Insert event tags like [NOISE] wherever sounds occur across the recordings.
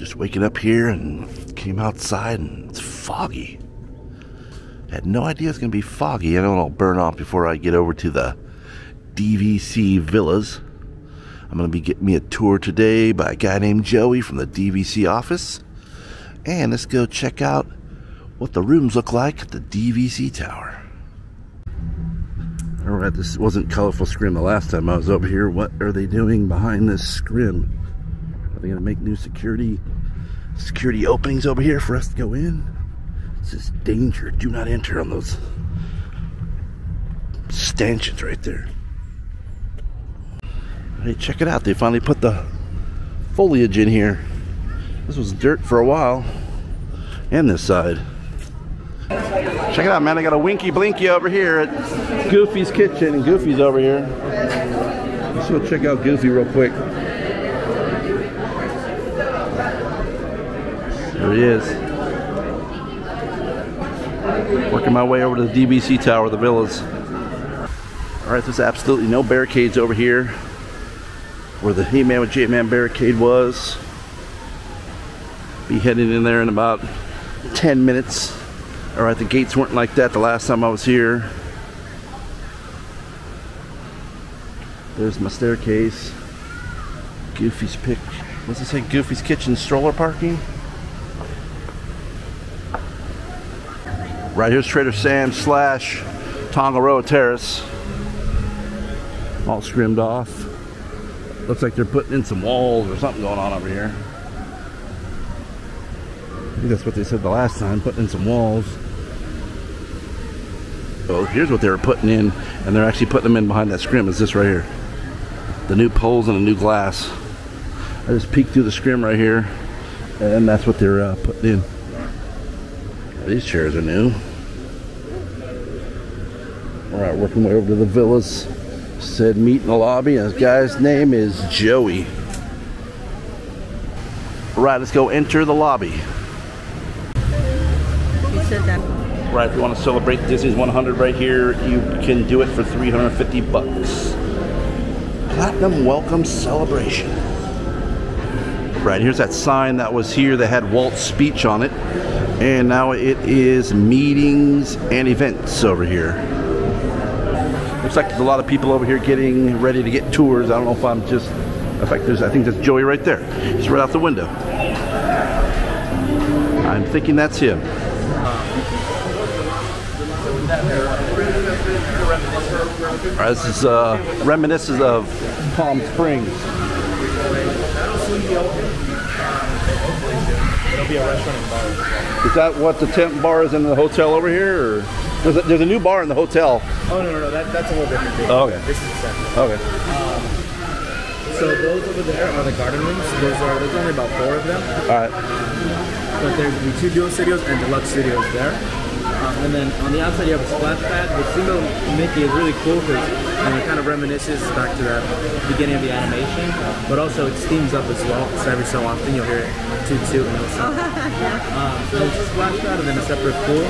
Just waking up here and came outside and it's foggy. Had no idea it's going to be foggy. I know it'll burn off before I get over to the DVC Villas. I'm going to be getting me a tour today by a guy named Joey from the DVC office. And let's go check out what the rooms look like at the DVC tower. Alright, this wasn't Colorful Scrim the last time I was over here. What are they doing behind this scrim? Are they to make new security security openings over here for us to go in? This is danger. Do not enter on those stanchions right there. Hey, check it out. They finally put the foliage in here. This was dirt for a while. And this side. Check it out, man. I got a Winky Blinky over here at Goofy's Kitchen, and Goofy's over here. Let's go check out Goofy real quick. There he is. Working my way over to the DVC Tower, the villas. All right, there's absolutely no barricades over here where the Heyman with Jayman barricade was. Be heading in there in about 10 minutes. All right, the gates weren't like that the last time I was here. There's my staircase. Goofy's pick. What's it say? Goofy's Kitchen stroller parking. Right here's Trader Sam slash Tangaroa Terrace. All scrimmed off. Looks like they're putting in some walls or something going on over here. I think that's what they said the last time, putting in some walls. Oh, here's what they were putting in, and they're actually putting them in behind that scrim. Is this right here? The new poles and a new glass. I just peeked through the scrim right here, and that's what they're uh, putting in. These chairs are new. All right, working way over to the villas. Said meet in the lobby. And this guy's name is Joey. All right, let's go enter the lobby. You said that. Right, if you want to celebrate Disney's 100 right here, you can do it for 350 bucks. Platinum Welcome Celebration. Right, here's that sign that was here that had Walt's speech on it. And now it is meetings and events over here. Looks like there's a lot of people over here getting ready to get tours. I don't know if I'm just, in fact, there's, I think there's Joey right there. He's right out the window. I'm thinking that's him. All right, this is uh, reminiscence of Palm Springs. Is that what the tent bar is in the hotel over here? Or there's a, there's a new bar in the hotel. Oh no no no, that, that's a little different thing. Oh, okay. This is separate. Okay. Um, so those over there are the garden rooms. Those are there's only about four of them, All right. but there's the two dual studios and deluxe studios there. Um, and then on the outside you have a splash pad. The single Mickey is really cool because it kind of reminisces back to the beginning of the animation, but also it steams up as well. So every so often you'll hear it toot toot and whistle. [LAUGHS] Um, so there's a splash pad and then a separate pool.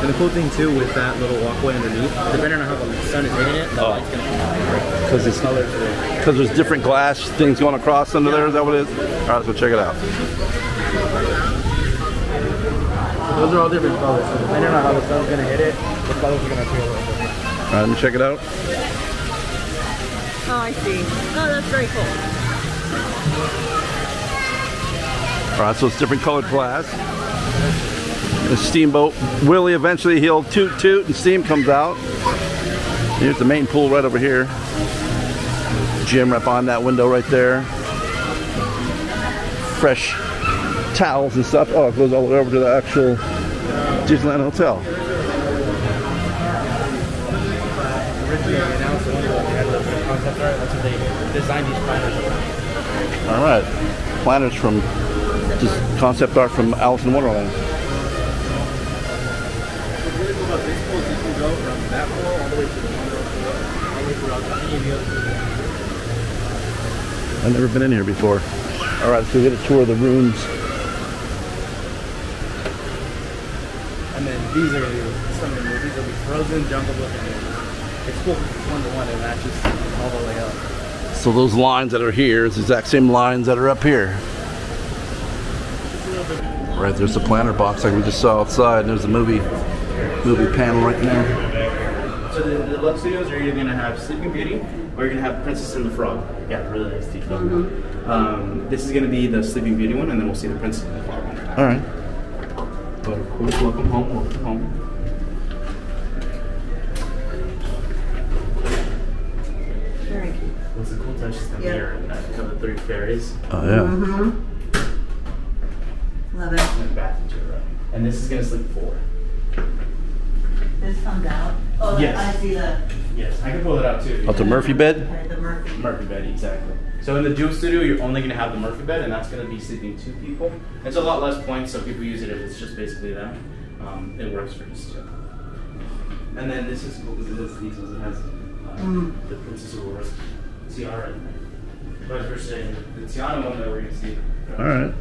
And the cool thing too with that little walkway underneath, depending on how the sun is hitting it, the Oh. light's gonna come out. Because it's Colors because there's different glass things going across under there. Is that what it is? All right, let's go check it out. Those are all different colors. So depending on how the sun's gonna hit it, the colors are gonna appear a little different. All right, let me check it out. Oh, I see. Oh, that's very cool. All right, so it's different colored glass. The steamboat Willie eventually he'll toot toot and steam comes out. Here's the main pool right over here. Gym right behind that window right there. Fresh towels and stuff. Oh, it goes all the way over to the actual Disneyland Hotel. All right, planners from just concept art from Alice in Wonderland. I've never been in here before. All right, so we get a tour of the rooms. And then these are gonna be some of the movies. They'll be Frozen, Jungle Book, and It's cool because it's one to one. It matches all the way up. So those lines that are here is the exact same lines that are up here. Right, there's the planter box like we just saw outside. And there's the movie movie panel right there. So the, the deluxe studios are either gonna have Sleeping Beauty or you're gonna have Princess and the Frog. Yeah, really nice detail. Um, this is gonna be the Sleeping Beauty one, and then we'll see the Princess and the Frog one. All right. But of course, welcome home, welcome home. Very cute. What's the cool touch is the Yeah. mirror and that of the three fairies Oh yeah. Mhm. Love it. and the bath to your right. And this is gonna sleep four. This comes out. Oh, Yes. I see the, Yes, I can pull it out too. Oh, it's a Murphy bed. okay, the Murphy. Murphy bed, exactly. So in the dual studio, you're only going to have the Murphy bed, and that's going to be sleeping two people. It's a lot less points, so people use it if it's just basically them. Um, it works for this too. And then this is cool because it has details. It has uh, the Princess Aurora's tiara in there. But as we're saying, the Tiana one that we're going to see. All right.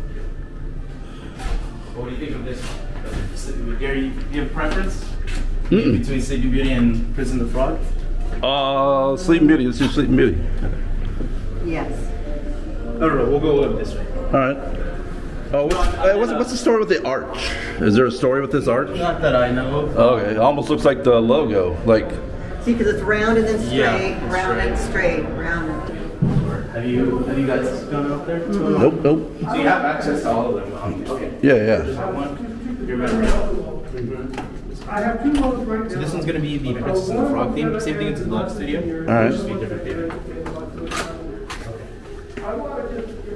What do you think of this? Sleeping Beauty? Gary, you, you have preference Mm-mm. between Sleeping Beauty and Prince and the Frog? Uh, Sleeping Beauty. Let's do Sleeping Beauty. Yes. No, no, no, we'll go with this way. All right. Oh, what's, uh, what's, what's the story with the arch? Is there a story with this arch? Not that I know of. Okay, it almost looks like the logo. Like, See, because it's round and then straight, Yeah, round and straight, round and. Have you have you guys gone out there? nope, nope. So you have access to all of them. Um, okay. Yeah, yeah. have one. You're better. I have two more right So this one's gonna be the Princess and the Frog theme. Same thing as the Deluxe Studio. All right. Just be a different theme.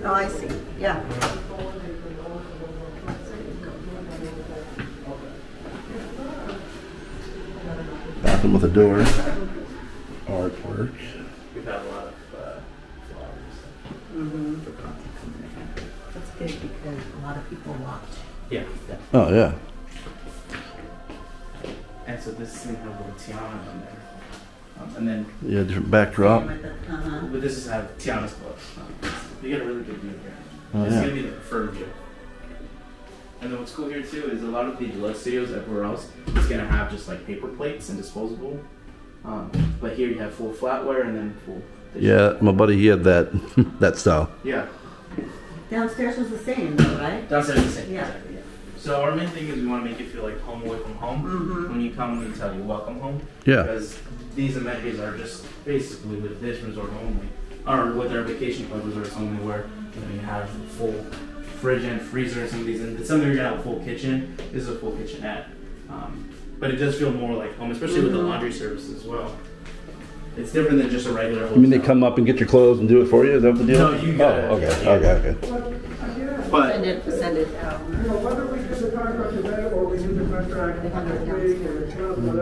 Oh, I see. Yeah. Bathroom with a door. Artwork. We've had a lot of uh, flowers. That's good because a lot of people watch. Yeah. yeah. Oh yeah. And so this is gonna have a little Tiana on there. Um, and then, Yeah, different backdrop. Uh-huh. but this is have Tiana's clothes. You get a really good view here. Oh, it's yeah. gonna be the preferred view. And then what's cool here too is a lot of the deluxe studios everywhere else is gonna have just like paper plates and disposable. Um, but here you have full flatware and then full. dish. Yeah, my buddy, he had that [LAUGHS] that style. Yeah. Downstairs was the same, though, right? Downstairs the same. Yeah. Exactly, yeah. So our main thing is we want to make it feel like home away from home. Mhm. When you come, we tell you welcome home. Yeah. Because these amenities are just basically with this resort only, or with our vacation club resorts only, where you, you have full fridge and freezer and some of these, and it's something you're gonna have a full kitchen. This is a full kitchenette, um, but it does feel more like home, especially with the Mhm. laundry service as well. It's different than just a regular. You mean they come up and get your clothes and do it for you? Is that the deal? No, you gotta- Oh, okay, yeah. okay, okay. But Send it, send it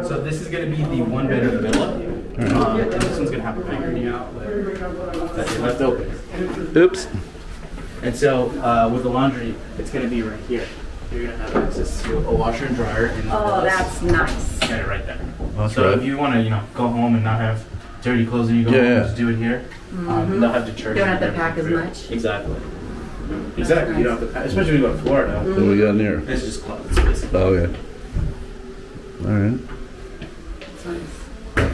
So this is going to be the one bedroom villa. Um, and this one's going to have a vanity outlet that's left open. Oops. And so uh, with the laundry, it's going to be right here. You're going to have access to a washer and dryer. In the Oh, villas. that's nice. Got it right there. That's so right. if you want to, you know, go home and not have dirty clothes and you go Yeah, home, yeah. just do it here. Um, they'll have detergent. Don't have to pack as much. Exactly. Exactly. You don't have to pack, especially when you go to Florida. What do we got in here? It's just clothes, basically. Oh, okay. All right. That's nice.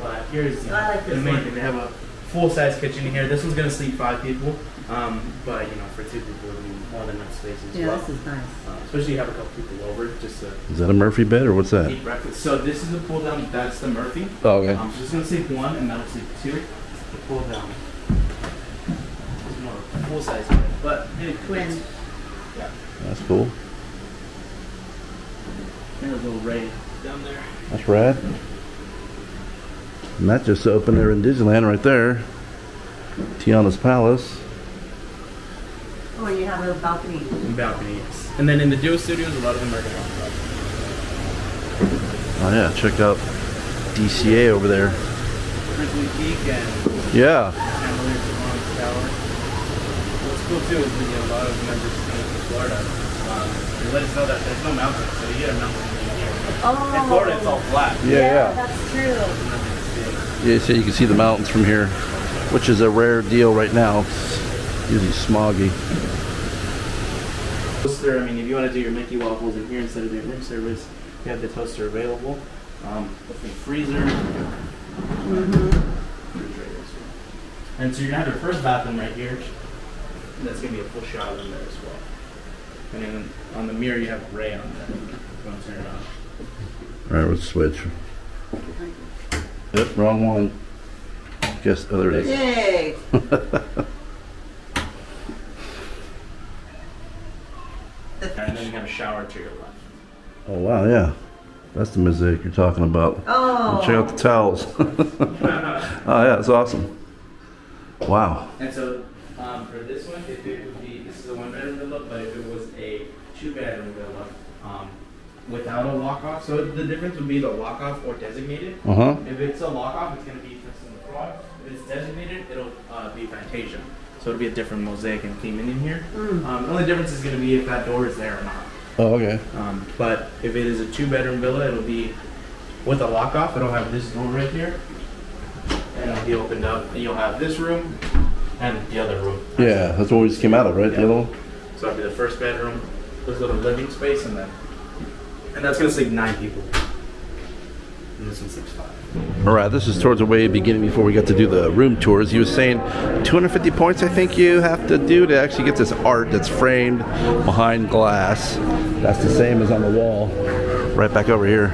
But here's I like the this main one. thing. They have a full-size kitchen here. This one's gonna sleep five people, um, but you know, for two people, it'll be more than enough space as Yeah, well. this is nice. Uh, especially you have a couple people over just to Is that a Murphy bed or what's that? eat breakfast. So this is the pull down. That's the Murphy. Oh, okay. Um, so it's gonna sleep one, and that'll sleep two. The pull down. Is more full-size bed, but it, Twin. Yeah. That's cool. There's a little Ray down there. That's rad. And that just opened there in Disneyland right there. Tiana's Palace. Oh, and you have a balcony. And balcony, yes. And then in the duo studios, a lot of them are gonna have Oh yeah, check out DCA over there. Grizzly Peak and Yeah. Chandelier Salon Tower. What's cool too is we get a lot of members coming from Florida. Um, they let us know that there's no mountains, so you get a mountain view here. Oh. In Florida, it's all flat. Yeah, yeah. That's true. Nothing to see. Yeah, so you can see the mountains from here, which is a rare deal right now. It's usually smoggy. Toaster, I mean, if you want to do your Mickey waffles in here instead of doing room service, you have the toaster available. Um, open freezer. Refrigerator as well. And so you're gonna have your first bathroom right here. And that's gonna be a full shower in there as well. And then on the mirror you have ray on there. If you want to turn it on. All right, let's switch. Yep, wrong one. Guess, oh, there it is. Yay! [LAUGHS] And then you have a shower to your left. Oh, wow, yeah. That's the mosaic you're talking about. Oh. Check out the towels. [LAUGHS] [LAUGHS] oh, yeah, it's awesome. Wow. And so um, for this one, if it would be, this is a one bedroom villa, but if it was a two bedroom villa um, without a lock off, so the difference would be the lock off or designated. Uh huh. If it's a lock off, it's going to be for instance, the front. If it's designated, it'll uh, be Fantasia. So it'll be a different mosaic and theme in here. Um, the only difference is going to be if that door is there or not. Oh, okay. Um, but if it is a two bedroom villa, it'll be with a lock off. It'll have this door right here. And it'll be opened up. And you'll have this room and the other room. Yeah, that's what we just came out of, right? The Yeah. other one? So that'd be the first bedroom, this little living space, and then. And that's gonna sleep nine people. And this one sleeps five. All right, this is towards the way beginning before we got to do the room tours. He was saying 250 points, I think you have to do to actually get this art that's framed behind glass. That's the same as on the wall, right back over here.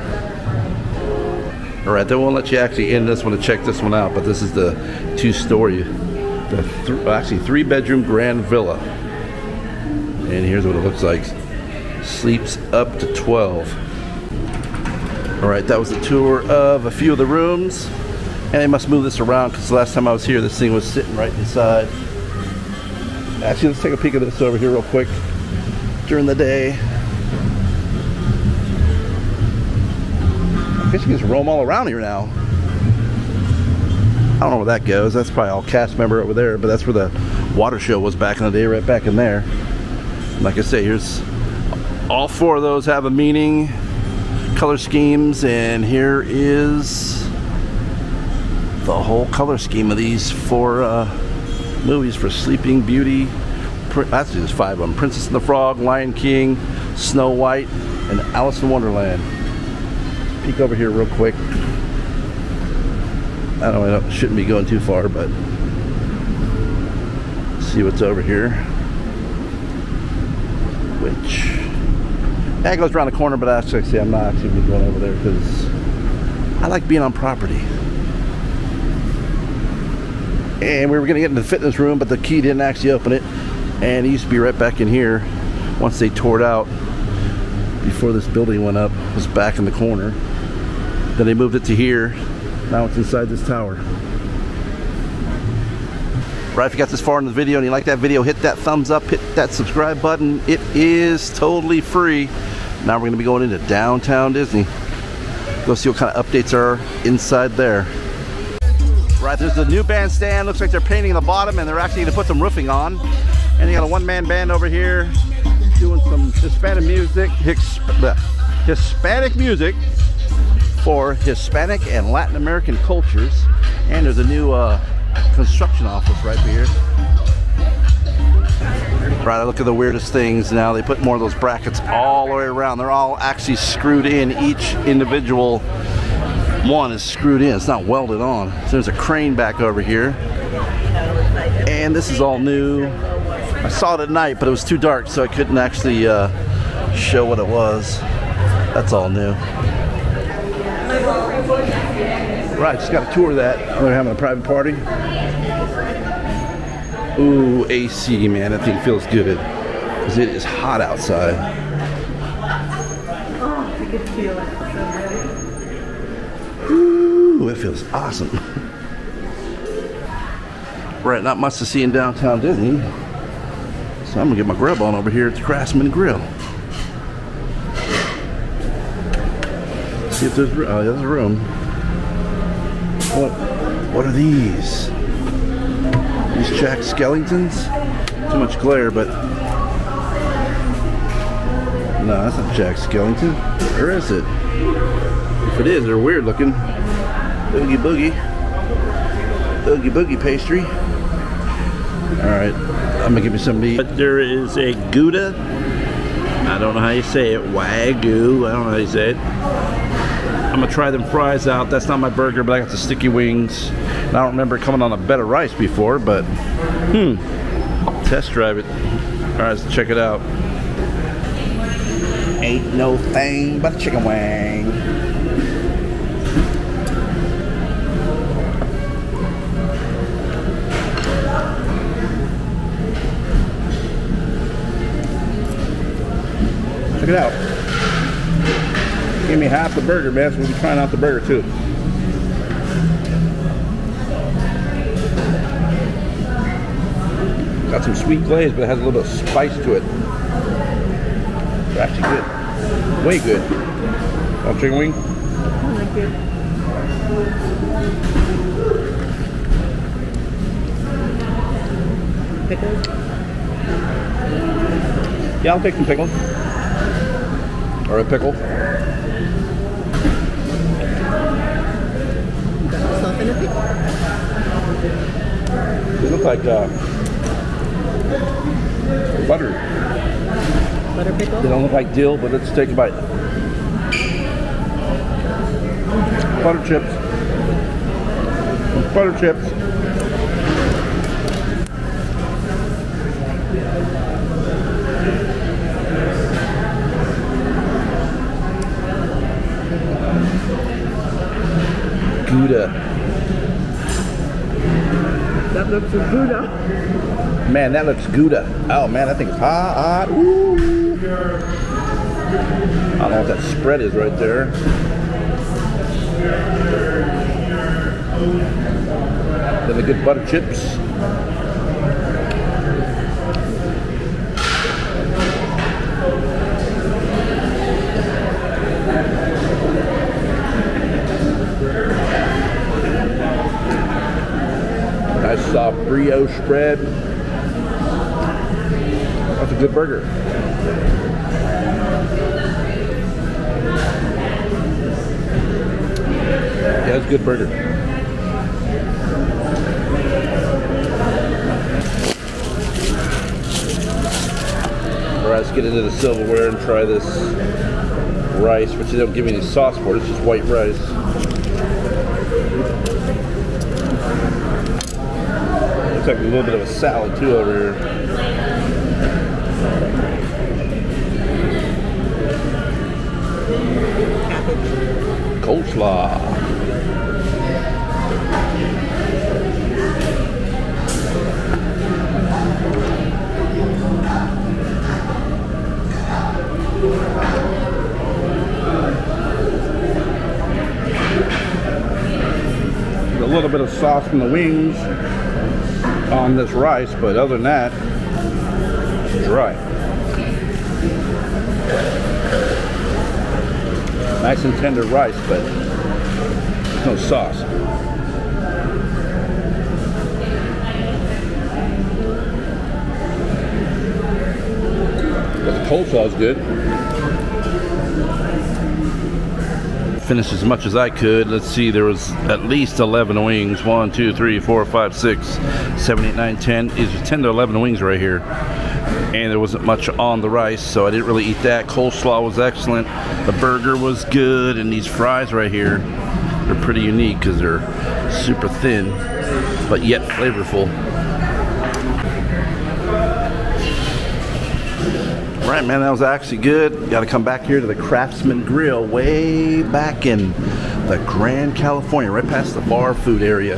All right, they won't let you actually in this one to check this one out, but this is the two-story, the th- actually three-bedroom grand villa. And here's what it looks like. Sleeps up to 12. All right, that was a tour of a few of the rooms. And they must move this around because the last time I was here, this thing was sitting right inside. Actually, let's take a peek at this over here real quick during the day. I guess you can just roam all around here now. I don't know where that goes. That's probably all cast member over there, but that's where the water show was back in the day, right back in there. Like I say, here's all four of those have a meaning color schemes and here is the whole color scheme of these four uh, movies for Sleeping Beauty actually there's five of them Princess and the Frog, Lion King, Snow White and Alice in Wonderland peek over here real quick I don't know, shouldn't be going too far but see what's over here which that goes around the corner, but actually, see, I'm not actually going over there because I like being on property. And we were gonna get into the fitness room, but the key didn't actually open it. And it used to be right back in here once they tore it out before this building went up. It was back in the corner. Then they moved it to here. Now it's inside this tower. Right, if you got this far in the video and you like that video, hit that thumbs up, hit that subscribe button. It is totally free. Now we're going to be going into downtown Disney. Go see what kind of updates are inside there. Right, there's the new bandstand. Looks like they're painting the bottom and they're actually going to put some roofing on. And you got a one-man band over here doing some Hispanic music, Hispanic music for Hispanic and Latin American cultures. And there's a new uh, construction office right here. Right, I look at the weirdest things now. They put more of those brackets all the way around. They're all actually screwed in. Each individual one is screwed in. It's not welded on. So there's a crane back over here. And this is all new. I saw it at night, but it was too dark, so I couldn't actually uh, show what it was. That's all new. Right, just got a tour of that. They're having a private party. Ooh, AC, man, that thing feels good. Because it is hot outside. Oh, I can feel it. So Ooh, it feels awesome. right, not much to see in downtown Disney. So I'm gonna get my grub on over here at the Craftsman Grill. See if there's, oh, there's a room. What, what are these? These Jack Skellingtons? Too much glare, but no, that's not Jack Skellington. Or is it? If it is, they're weird looking. Oogie boogie. Oogie boogie pastry. Alright, I'm gonna give you some these. But there is a Gouda. I don't know how you say it. Wagyu. I don't know how you say it. I'm gonna try them fries out. That's not my burger, but I got the sticky wings. And I don't remember coming on a bed of rice before, but hmm. Test drive it. All right, let's check it out. Ain't no thing but a chicken wing. Check it out. Give me half the burger, man. So we'll be trying out the burger too. Got some sweet glaze, but it has a little bit of spice to it. It's actually good. Way good. Want chicken wing? Pickles? Yeah, I'll take some pickles. Or a pickle. They look like uh, butter. Butter pickle? They don't look like dill, but let's take a bite. Butter chips. Butter chips. Gouda. Looks Gouda. Man, that looks Gouda. Oh man, that thing is hot, hot. Ooh. I don't know what that spread is right there. Then the good butter chips. Nice soft brioche spread. That's a good burger. Yeah, that's a good burger. All right, let's get into the silverware and try this rice, which they don't give me any sauce for. It's just white rice. Looks like a little bit of a salad too over here. Cabbage. Coleslaw. A little bit of sauce from the wings on this rice, but other than that, it's dry. Nice and tender rice, but no sauce. But the coleslaw is good. Finished as much as I could. Let's see, there was at least 11 wings. 1, 2, 3, 4, 5, 6, 7, 8, 9, 10. Is 10 to 11 wings right here. And there wasn't much on the rice, so I didn't really eat that. Coleslaw was excellent. The burger was good, and these fries right here, they're pretty unique because they're super thin, but yet flavorful. Right, man, that was actually good. Got to come back here to the Craftsman Grill, way back in the Grand California, right past the bar food area.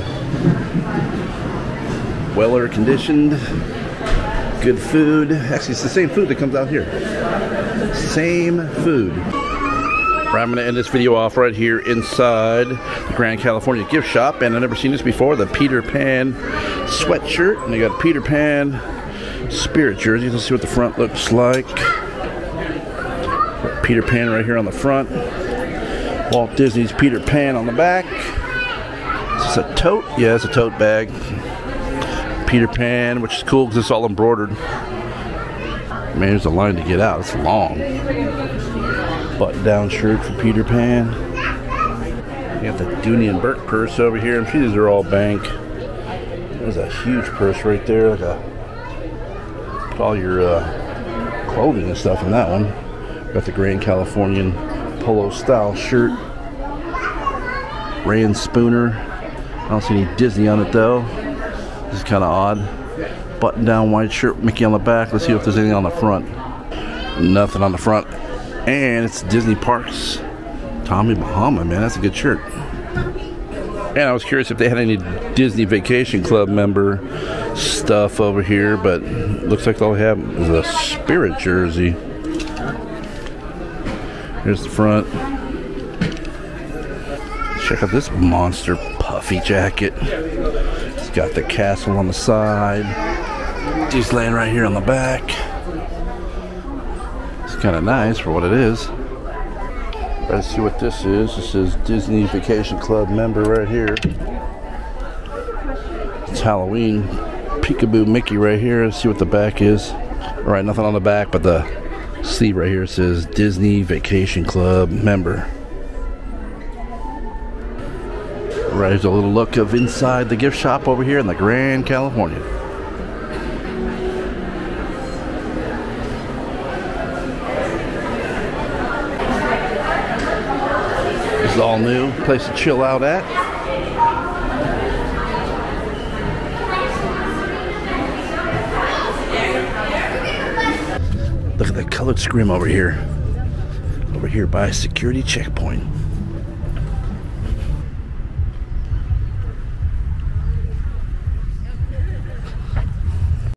Well air conditioned, good food. Actually, it's the same food that comes out here. Same food. Right, I'm going to end this video off right here inside the Grand California gift shop. And I've never seen this before the Peter Pan sweatshirt. And they got Peter Pan spirit jersey. Let's see what the front looks like. Peter Pan right here on the front. Walt Disney's Peter Pan on the back. Is this a tote? Yeah, it's a tote bag. Peter Pan, which is cool because it's all embroidered. Man, there's a line to get out. It's long. Button down shirt for Peter Pan. You got the Dooney and Bourke purse over here. I'm sure these are all bank. There's a huge purse right there, like a Put all your uh, clothing and stuff in that one. Got the Grand Californian polo style shirt. Reyn Spooner. I don't see any Disney on it though. This is kind of odd. button down white shirt, Mickey on the back. Let's see if there's anything on the front. Nothing on the front. And it's Disney Parks. Tommy Bahama, man, that's a good shirt. And I was curious if they had any Disney Vacation Club member stuff over here, but looks like all they have is a Spirit jersey. Here's the front. Check out this monster puffy jacket. It's got the castle on the side. Disneyland right here on the back. It's kind of nice for what it is. Let's see what this is. This is Disney Vacation Club member right here. It's Halloween. Peekaboo Mickey right here. Let's see what the back is. All right, nothing on the back, but the sleeve right here says Disney Vacation Club member. Right, here's a little look of inside the gift shop over here in the Grand California. Is all new, place to chill out at. Look at that colored scrim over here. Over here by security checkpoint.